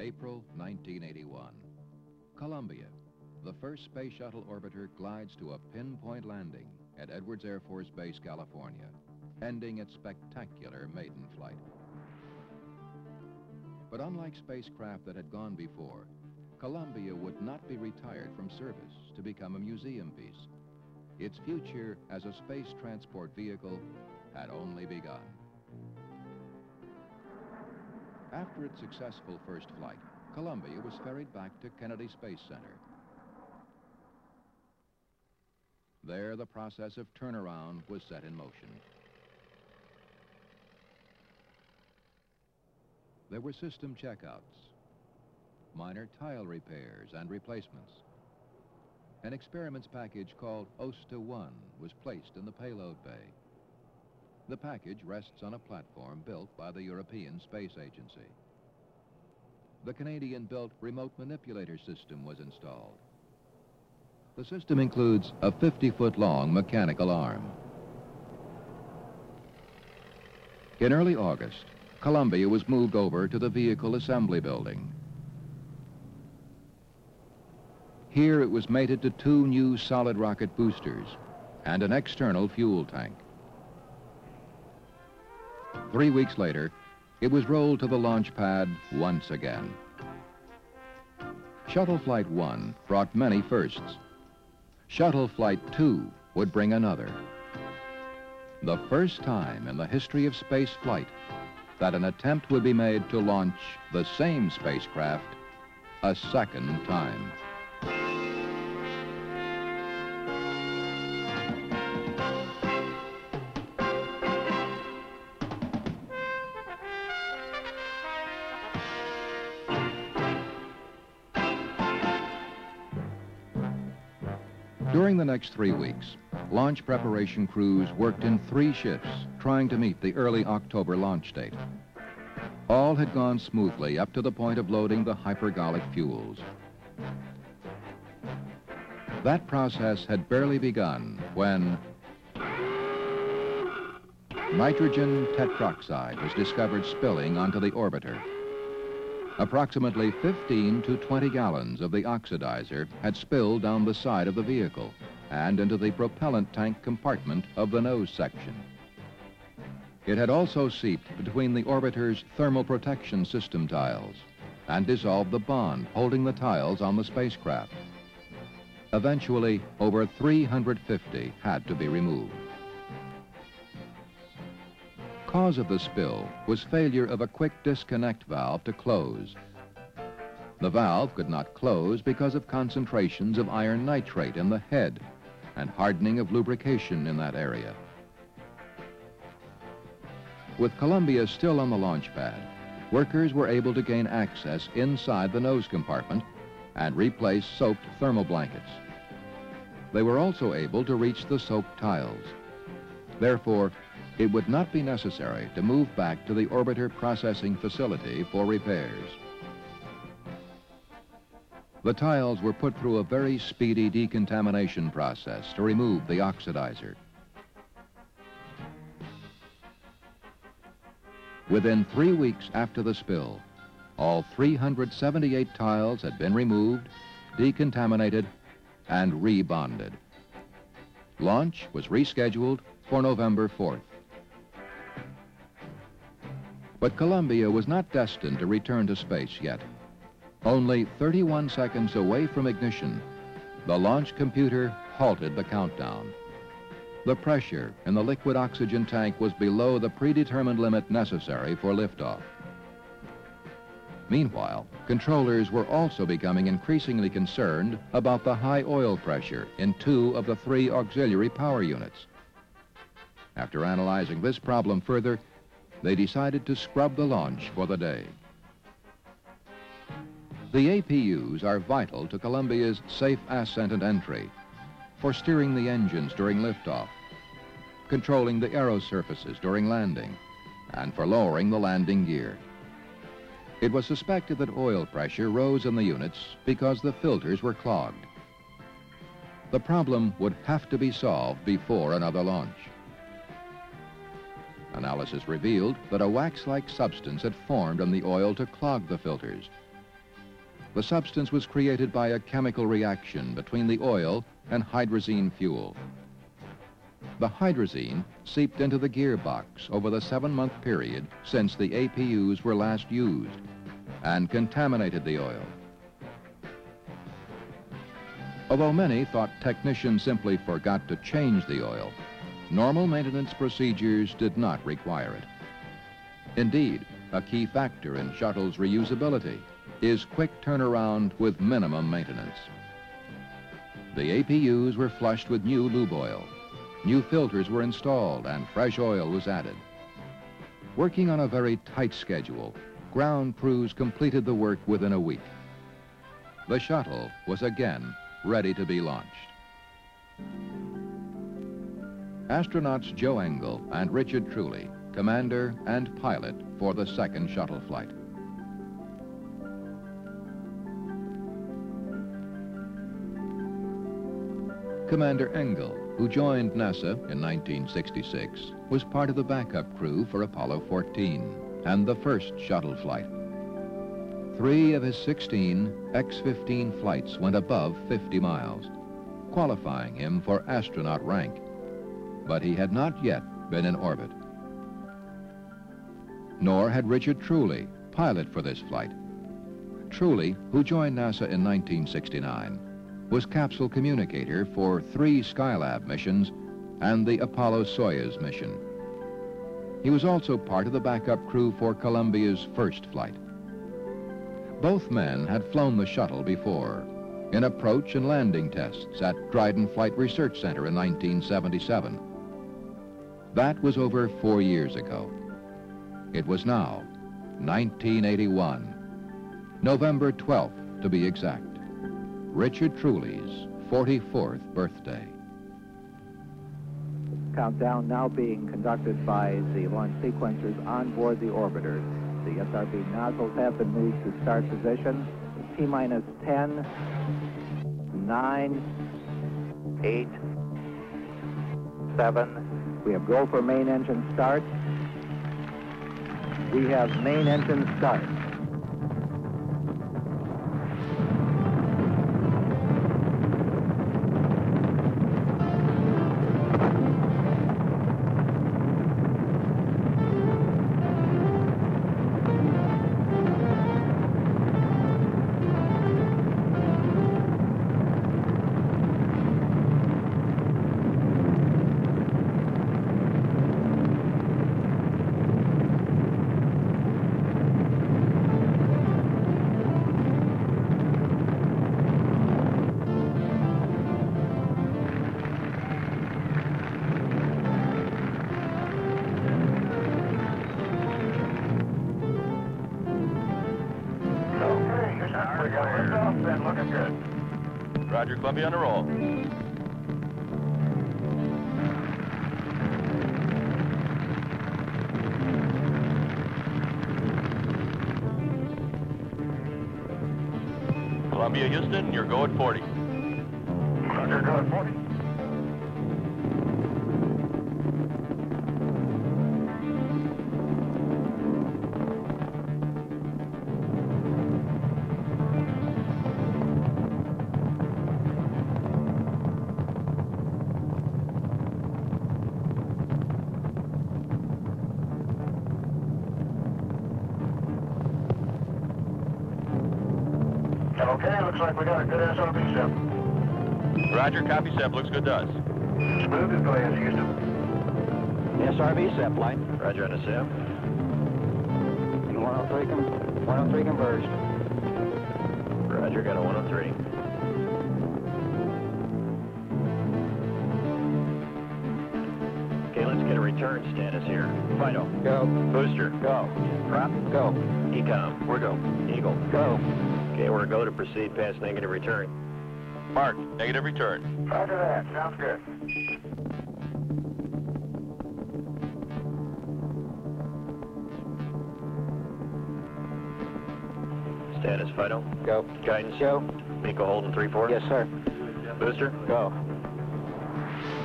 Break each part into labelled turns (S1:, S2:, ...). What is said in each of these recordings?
S1: April 1981. Columbia, the first space shuttle orbiter glides to a pinpoint landing at Edwards Air Force Base, California, ending its spectacular maiden flight. But unlike spacecraft that had gone before, Columbia would not be retired from service to become a museum piece. Its future as a space transport vehicle had only begun. After its successful first flight, Columbia was ferried back to Kennedy Space Center. There, the process of turnaround was set in motion. There were system checkouts, minor tile repairs and replacements. An experiments package called OSTA-1 was placed in the payload bay. The package rests on a platform built by the European Space Agency. The Canadian-built remote manipulator system was installed. The system includes a 50-foot-long mechanical arm. In early August, Columbia was moved over to the Vehicle Assembly Building. Here it was mated to two new solid rocket boosters and an external fuel tank. Three weeks later, it was rolled to the launch pad once again. Shuttle Flight 1 brought many firsts. Shuttle Flight 2 would bring another. The first time in the history of space flight that an attempt would be made to launch the same spacecraft a second time. The next three weeks, launch preparation crews worked in three shifts trying to meet the early October launch date. All had gone smoothly up to the point of loading the hypergolic fuels. That process had barely begun when nitrogen tetroxide was discovered spilling onto the orbiter. Approximately 15 to 20 gallons of the oxidizer had spilled down the side of the vehicle and into the propellant tank compartment of the nose section. It had also seeped between the orbiter's thermal protection system tiles and dissolved the bond holding the tiles on the spacecraft. Eventually, over 350 had to be removed cause of the spill was failure of a quick disconnect valve to close. The valve could not close because of concentrations of iron nitrate in the head and hardening of lubrication in that area. With Columbia still on the launch pad, workers were able to gain access inside the nose compartment and replace soaked thermal blankets. They were also able to reach the soaked tiles. Therefore, it would not be necessary to move back to the orbiter processing facility for repairs. The tiles were put through a very speedy decontamination process to remove the oxidizer. Within three weeks after the spill, all 378 tiles had been removed, decontaminated, and rebonded. Launch was rescheduled for November 4th. But Columbia was not destined to return to space yet. Only 31 seconds away from ignition, the launch computer halted the countdown. The pressure in the liquid oxygen tank was below the predetermined limit necessary for liftoff. Meanwhile, controllers were also becoming increasingly concerned about the high oil pressure in two of the three auxiliary power units. After analyzing this problem further, they decided to scrub the launch for the day. The APUs are vital to Columbia's safe ascent and entry for steering the engines during liftoff, controlling the aero surfaces during landing, and for lowering the landing gear. It was suspected that oil pressure rose in the units because the filters were clogged. The problem would have to be solved before another launch. Analysis revealed that a wax-like substance had formed in the oil to clog the filters, The substance was created by a chemical reaction between the oil and hydrazine fuel. The hydrazine seeped into the gearbox over the seven-month period since the APUs were last used and contaminated the oil. Although many thought technicians simply forgot to change the oil, normal maintenance procedures did not require it. Indeed, a key factor in shuttle's reusability is quick turnaround with minimum maintenance. The APUs were flushed with new lube oil. New filters were installed and fresh oil was added. Working on a very tight schedule, ground crews completed the work within a week. The shuttle was again ready to be launched. Astronauts Joe Engle and Richard Truly, commander and pilot for the second shuttle flight. Commander Engle, who joined NASA in 1966, was part of the backup crew for Apollo 14 and the first shuttle flight. Three of his 16 X-15 flights went above 50 miles, qualifying him for astronaut rank. But he had not yet been in orbit. Nor had Richard Truly, pilot for this flight. Truly, who joined NASA in 1969, was capsule communicator for three Skylab missions and the Apollo-Soyuz mission. He was also part of the backup crew for Columbia's first flight. Both men had flown the shuttle before in approach and landing tests at Dryden Flight Research Center in 1977. That was over four years ago. It was now 1981, November 12th to be exact. Richard Truly's 44th birthday.
S2: Countdown now being conducted by the launch sequencers on board the orbiter. The SRB nozzles have been moved to start position. T minus 10, 9, 8, 7. We have go for main engine start. We have main engine start.
S3: Columbia on a roll. Columbia, Houston, you're going 40.
S4: Like we got a good SRB Sep.
S3: Roger, copy, Sep. Looks good to us.
S4: Smooth as glass, Houston.
S2: SRB Sep, flight.
S3: Roger on the Sep.
S2: 103, con 103 converged.
S3: Roger, got a 103. Okay, let's get a return status here. Fido.
S2: Go.
S3: Booster.
S2: Go.
S3: Prop.
S2: Go.
S3: EECOM. We're go. EGIL.
S2: Go.
S3: Okay, we're go to proceed past negative return. Mark, negative return.
S4: Roger that, sounds good.
S3: Status Fido.
S2: Go.
S3: Guidance.
S2: Go.
S3: Miko holding 3-4.
S2: Yes, sir.
S3: Booster.
S2: Go.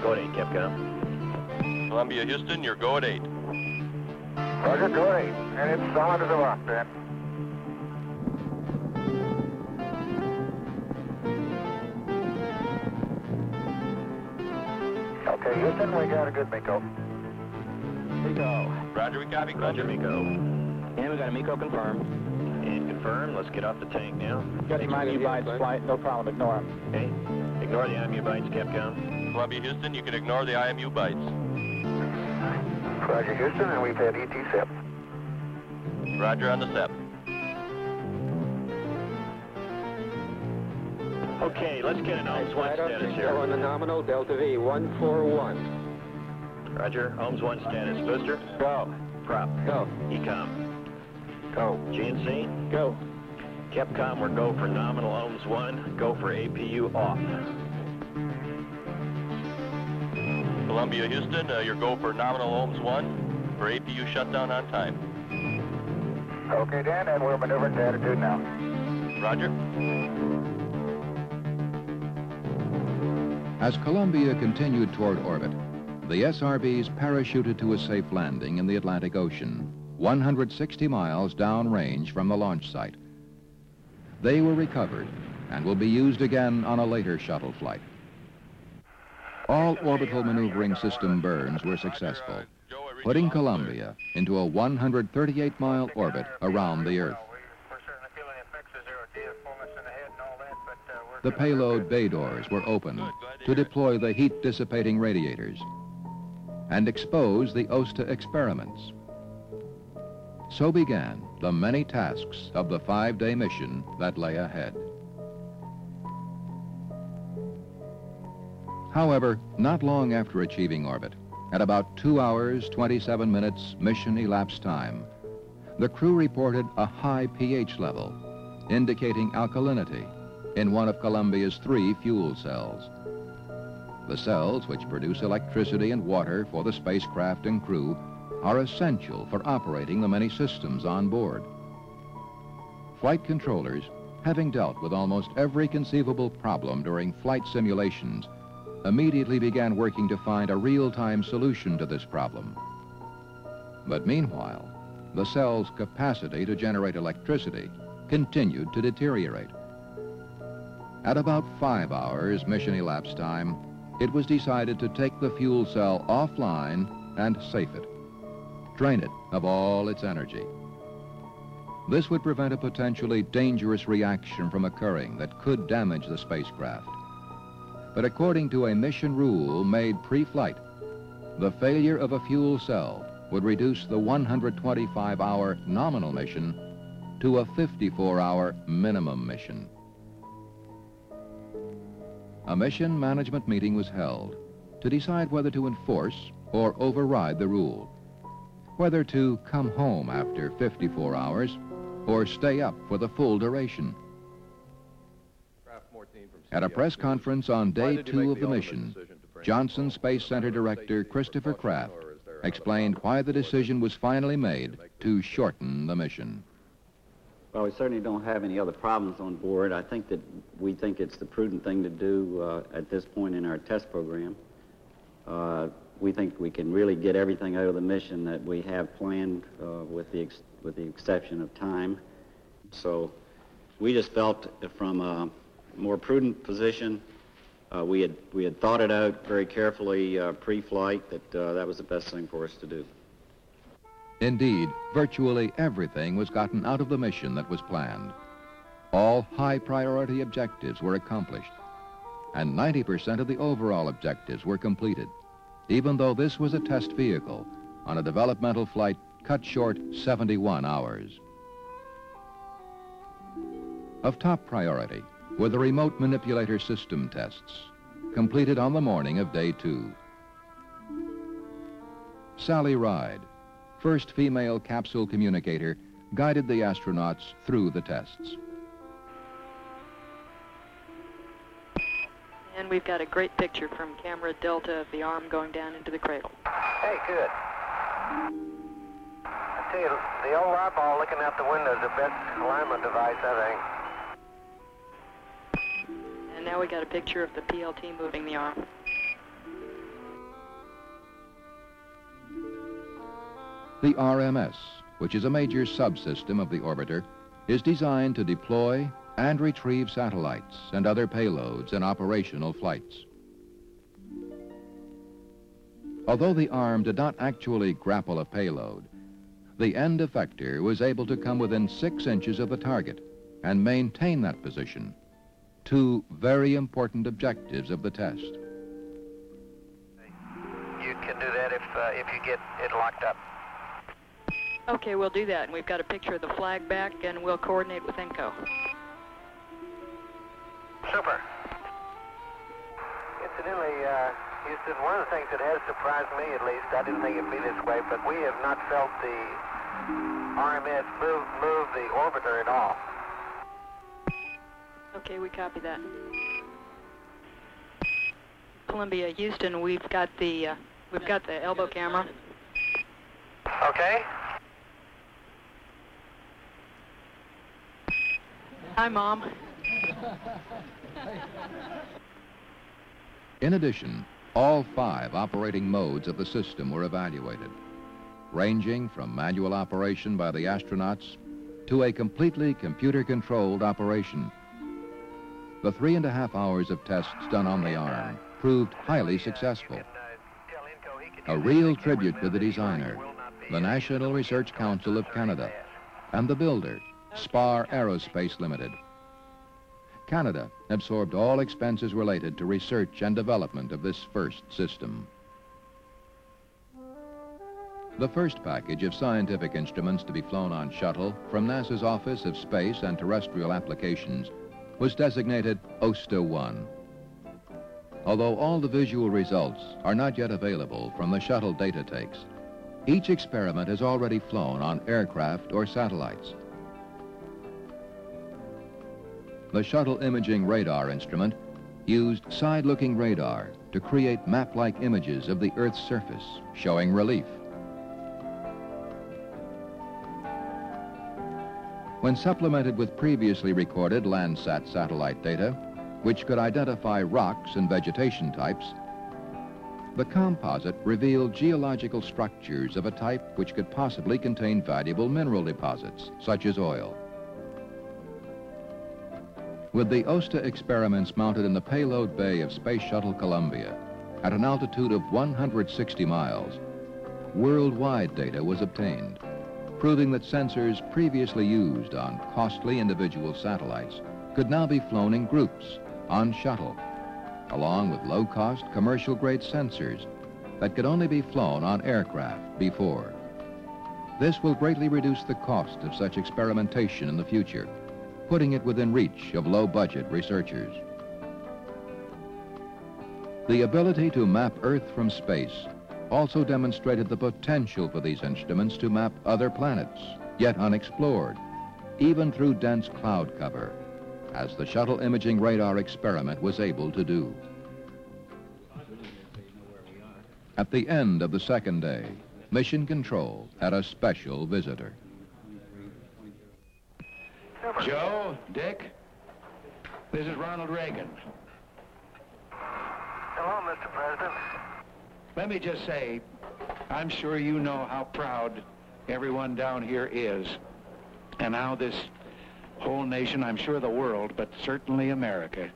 S3: Go at 8, Capcom. Columbia, Houston, you're go at 8.
S4: Roger, go at 8. And it's solid as a rock, then. Houston, we got a good MECO.
S3: MECO. Roger, we copy.
S5: Roger, MECO.
S6: And we got a MECO confirmed.
S5: And confirmed. Let's get off the tank now.
S2: Got some IMU bites, flight. No problem. Ignore them.
S5: Okay. Ignore the IMU bites, Capcom.
S3: Columbia, Houston, you can ignore the IMU bites.
S4: Roger, Houston, and we've had ET SEP.
S3: Roger on the SEP.
S5: Okay, let's get an OMS 1 status here.
S6: on the nominal, Delta V, 141.
S5: Roger, OMS 1 status. Booster?
S6: Go.
S5: Prop.
S6: Go.
S5: EECOM.
S6: Go.
S5: GNC?
S6: Go.
S5: Capcom, we're go for nominal OMS 1, go for APU off.
S3: Columbia, Houston, uh, your go for nominal OMS 1 for APU shutdown on time.
S4: Okay, Dan, and we're maneuvering to attitude now.
S3: Roger.
S1: As Columbia continued toward orbit, the SRBs parachuted to a safe landing in the Atlantic Ocean, 160 miles downrange from the launch site. They were recovered and will be used again on a later shuttle flight. All orbital maneuvering system burns were successful, putting Columbia into a 138-mile orbit around the Earth. The payload bay doors were opened to deploy the heat-dissipating radiators and expose the OSTA experiments. So began the many tasks of the five-day mission that lay ahead. However, not long after achieving orbit, at about 2 hours, 27 minutes mission elapsed time, the crew reported a high pH level, indicating alkalinity in one of Columbia's three fuel cells. The cells, which produce electricity and water for the spacecraft and crew, are essential for operating the many systems on board. Flight controllers, having dealt with almost every conceivable problem during flight simulations, immediately began working to find a real-time solution to this problem. But meanwhile, the cell's capacity to generate electricity continued to deteriorate. At about five hours mission elapsed time, it was decided to take the fuel cell offline and safe it, drain it of all its energy. This would prevent a potentially dangerous reaction from occurring that could damage the spacecraft. But according to a mission rule made pre-flight, the failure of a fuel cell would reduce the 125-hour nominal mission to a 54-hour minimum mission. A mission management meeting was held to decide whether to enforce or override the rule, whether to come home after 54 hours or stay up for the full duration. At a press conference on day two of the mission, Johnson Space Center Director Christopher Kraft explained why the decision was finally made to shorten the mission.
S7: Well, we certainly don't have any other problems on board. I think that we think it's the prudent thing to do uh, at this point in our test program. Uh, we think we can really get everything out of the mission that we have planned uh, with, the with the exception of time. So we just felt from a more prudent position, uh, we, had, we had thought it out very carefully uh, pre-flight that uh, that was the best thing for us to do.
S1: Indeed, virtually everything was gotten out of the mission that was planned. All high priority objectives were accomplished, and 90% of the overall objectives were completed, even though this was a test vehicle on a developmental flight cut short 71 hours. Of top priority were the remote manipulator system tests, completed on the morning of day two. Sally Ride, first female capsule communicator, guided the astronauts through the tests.
S8: And we've got a great picture from camera Delta of the arm going down into the cradle.
S4: Hey, good. I tell you, the old eyeball looking out the window is the best alignment device, I
S8: think. And now we got a picture of the PLT moving the arm.
S1: The RMS, which is a major subsystem of the orbiter, is designed to deploy and retrieve satellites and other payloads in operational flights. Although the arm did not actually grapple a payload, the end effector was able to come within six inches of the target and maintain that position. Two very important objectives of the test.
S4: You can do that if, uh, if you get it locked up.
S8: Okay, we'll do that. And we've got a picture of the flag back, and we'll coordinate with ENCO.
S4: Super. Incidentally, uh, Houston, one of the things that has surprised me at least, I didn't think it'd be this way, but we have not felt the RMS move, move the orbiter at all.
S8: Okay, we copy that. Columbia, Houston, we've got the uh, we've got the elbow camera.
S4: Okay.
S8: Hi, Mom.
S1: In addition, all five operating modes of the system were evaluated, ranging from manual operation by the astronauts to a completely computer-controlled operation. The three and a half hours of tests done on the arm proved highly successful. A real tribute to the designer, the National Research Council of Canada, and the builder, Spar Aerospace Limited. Canada absorbed all expenses related to research and development of this first system. The first package of scientific instruments to be flown on shuttle from NASA's Office of Space and Terrestrial Applications was designated OSTA-1. Although all the visual results are not yet available from the shuttle data takes, each experiment has already flown on aircraft or satellites. The shuttle imaging radar instrument used side-looking radar to create map-like images of the Earth's surface, showing relief. When supplemented with previously recorded Landsat satellite data, which could identify rocks and vegetation types, the composite revealed geological structures of a type which could possibly contain valuable mineral deposits, such as oil. With the OSTA experiments mounted in the payload bay of Space Shuttle Columbia at an altitude of 160 miles, worldwide data was obtained, proving that sensors previously used on costly individual satellites could now be flown in groups on shuttle, along with low-cost commercial-grade sensors that could only be flown on aircraft before. This will greatly reduce the cost of such experimentation in the future putting it within reach of low-budget researchers. The ability to map Earth from space also demonstrated the potential for these instruments to map other planets, yet unexplored, even through dense cloud cover, as the shuttle imaging radar experiment was able to do. At the end of the second day, Mission Control had a special visitor.
S9: Joe, Dick, this is Ronald Reagan.
S4: Hello, Mr. President.
S9: Let me just say, I'm sure you know how proud everyone down here is and how this whole nation, I'm sure the world, but certainly America,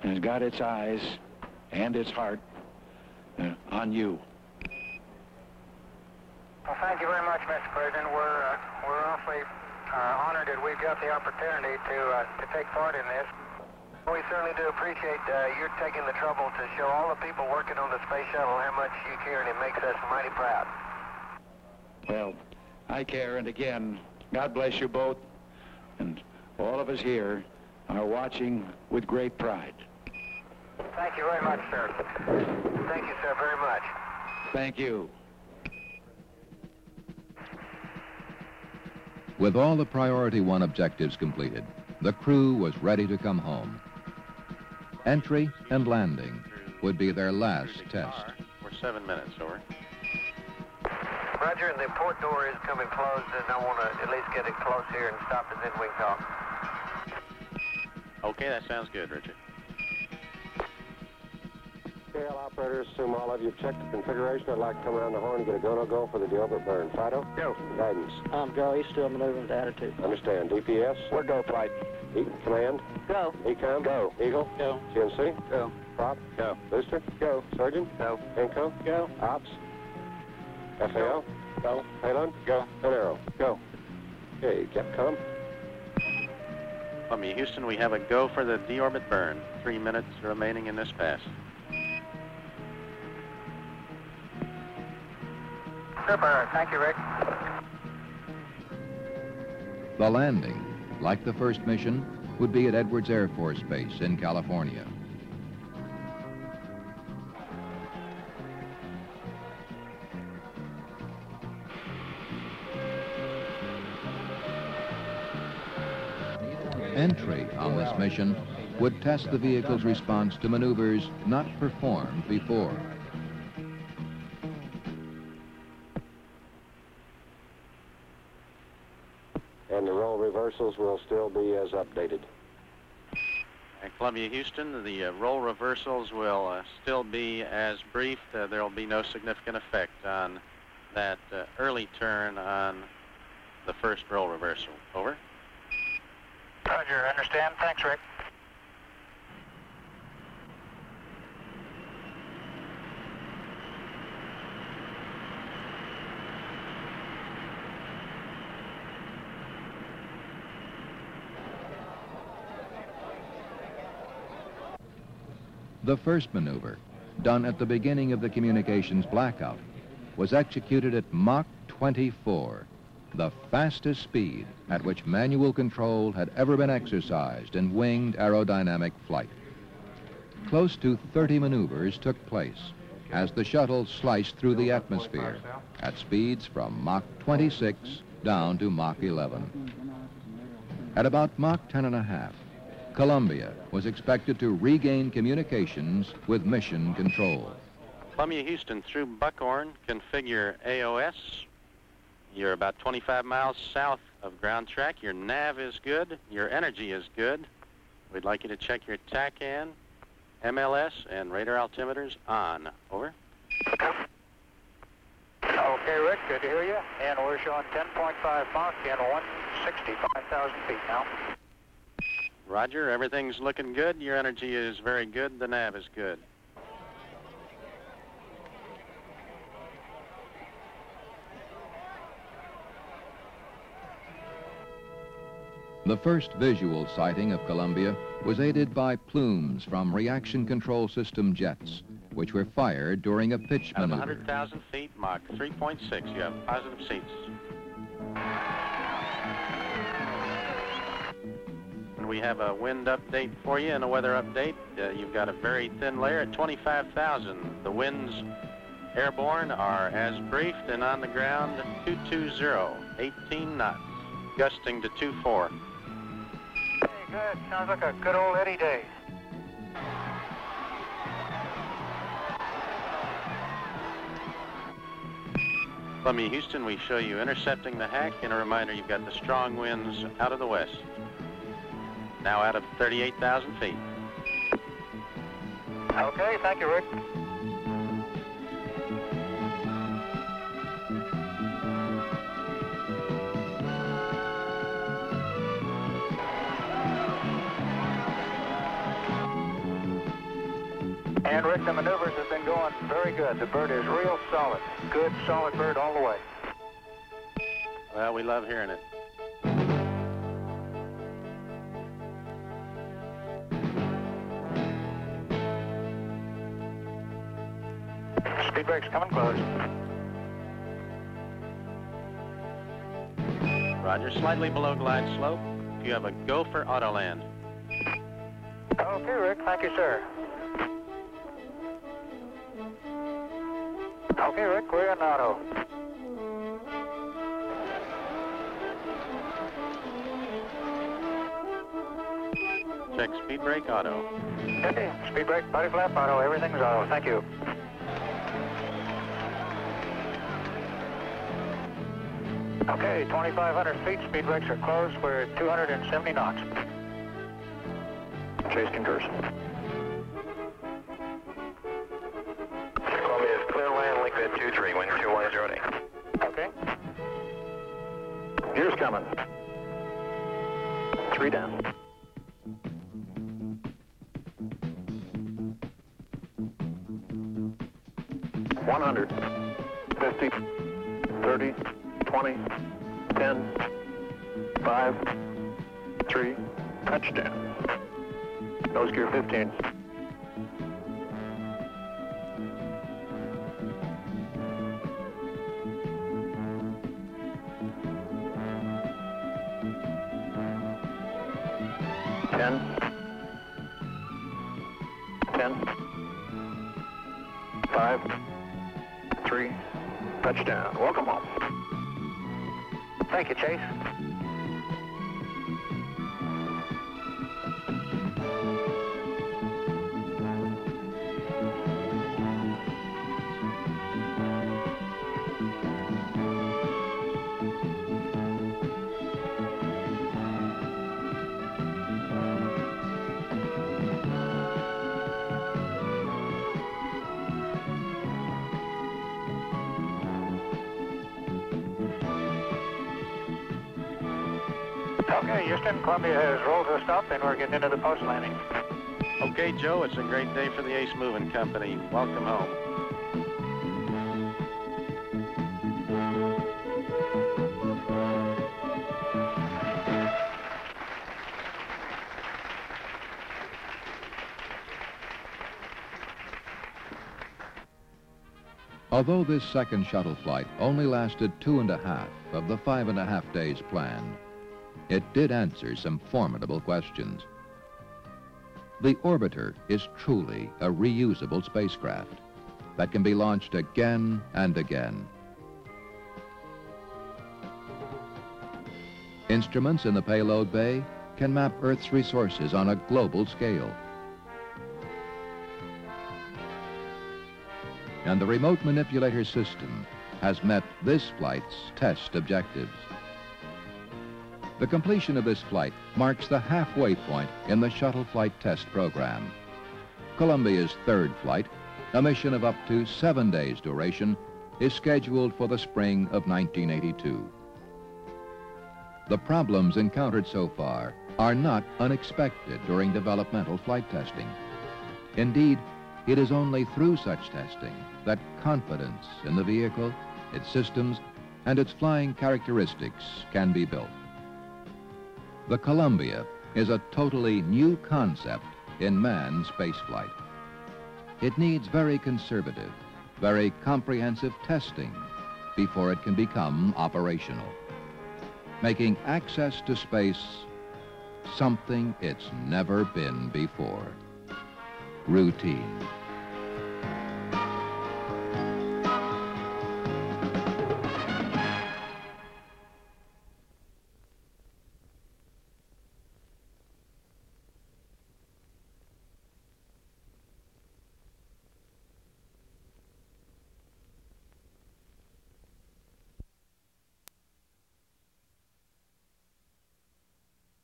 S9: has got its eyes and its heart uh, on you.
S4: Well, thank you very much, Mr. President. We're, uh, we're awfully uh, honored that we've got the opportunity to, uh, to take part in this. We certainly do appreciate uh, you taking the trouble to show all the people working on the space shuttle how much you care, and it makes us mighty proud.
S9: Well, I care, and again, God bless you both, and all of us here are watching with great pride.
S4: Thank you very much, sir. Thank you, sir, very much.
S9: Thank you.
S1: With all the Priority 1 objectives completed, the crew was ready to come home. Entry and landing would be their last test.
S3: For seven minutes, over.
S4: Roger, and the port door is coming closed, and I want to at least get it close here and stop, and then we can talk.
S3: Okay, that sounds good, Richard.
S10: KL operators, assume all of you have checked the configuration. I'd like to come around the horn and get a go-no-go for the deorbit burn. Fido?
S6: Go.
S10: Guidance.
S6: Um, go. He's still maneuvering with attitude.
S10: Understand. DPS?
S6: We're go flight.
S10: E command?
S6: Go.
S10: EECOM?
S6: Go.
S10: EGIL?
S6: Go.
S10: GNC?
S6: Go.
S10: Prop?
S6: Go.
S10: Booster?
S6: Go.
S10: Surgeon?
S6: Go.
S10: Inco?
S6: Go.
S10: Ops? FAO?
S6: Go.
S10: Payload?
S6: Go.
S10: And Arrow?
S6: Go.
S10: Okay, Capcom?
S5: Columbia Houston, we have a go for the deorbit burn. Three minutes remaining in this pass.
S4: Super. Thank you, Rick.
S1: The landing, like the first mission, would be at Edwards Air Force Base in California. Entry on this mission would test the vehicle's response to maneuvers not performed before.
S10: Will still be as updated.
S5: At Columbia Houston, the uh, roll reversals will uh, still be as briefed. Uh, there will be no significant effect on that uh, early turn on the first roll reversal. Over.
S4: Roger. Understand. Thanks, Rick.
S1: The first maneuver, done at the beginning of the communications blackout, was executed at Mach 24, the fastest speed at which manual control had ever been exercised in winged aerodynamic flight. Close to 30 maneuvers took place as the shuttle sliced through the atmosphere at speeds from Mach 26 down to Mach 11. At about Mach 10 and a half, Columbia was expected to regain communications with mission control.
S5: Columbia Houston through Buckhorn, configure AOS. You're about 25 miles south of ground track. Your nav is good. Your energy is good. We'd like you to check your TACAN, MLS, and radar altimeters on. Over.
S4: Okay, Rick. Good to hear you. And we're showing 10.5 Mach and 165,000 feet now.
S5: Roger, everything's looking good. Your energy is very good. The nav is good.
S1: The first visual sighting of Columbia was aided by plumes from reaction control system jets, which were fired during a pitch maneuver.
S5: 100,000 feet, Mach 3.6. You have positive seats. We have a wind update for you and a weather update. Uh, you've got a very thin layer at 25,000. The winds airborne are as briefed and on the ground 220, 18 knots, gusting to 24.
S4: Hey, good. Sounds like a good old Eddie day.
S5: Columbia Houston, we show you intercepting the HAC, and a reminder you've got the strong winds out of the west. Now out of 38,000 feet.
S4: Okay, thank you, Rick. And Rick, the maneuvers have been going very good. The bird is real solid. Good, solid bird all the way.
S5: Well, we love hearing it.
S4: Speed brake's coming close.
S5: Roger, slightly below glide slope. You have a go for Autoland.
S4: Okay, Rick. Thank you, sir. Okay, Rick, we're in auto.
S5: Check speed brake auto.
S4: Okay, speed brake, body flap, auto, everything's auto. Thank you. Okay, 2,500 feet, speed brakes are closed. We're at 270 knots. Chase conversion. at 2-3, wind 210
S11: Okay. Gears coming. Three down. One hundred, touchdown. Nose gear 15. Okay, Houston, Columbia has rolled to a stop and we're getting into the post landing.
S5: Okay, Joe, it's a great day for the Ace Moving Company. Welcome home.
S1: Although this second shuttle flight only lasted two and a half of the five and a half days planned, it did answer some formidable questions. The orbiter is truly a reusable spacecraft that can be launched again and again. Instruments in the payload bay can map Earth's resources on a global scale. And the remote manipulator system has met this flight's test objectives. The completion of this flight marks the halfway point in the shuttle flight test program. Columbia's third flight, a mission of up to seven days duration, is scheduled for the spring of 1982. The problems encountered so far are not unexpected during developmental flight testing. Indeed, it is only through such testing that confidence in the vehicle, its systems, and its flying characteristics can be built. The Columbia is a totally new concept in manned spaceflight. It needs very conservative, very comprehensive testing before it can become operational, making access to space something it's never been before. Routine.